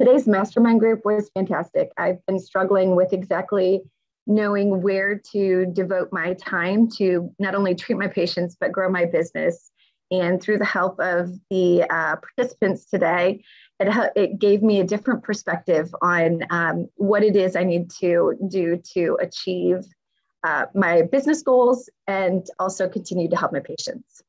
Today's mastermind group was fantastic. I've been struggling with exactly knowing where to devote my time to not only treat my patients, but grow my business. And through the help of the uh, participants today, it, it gave me a different perspective on um, what it is I need to do to achieve uh, my business goals and also continue to help my patients.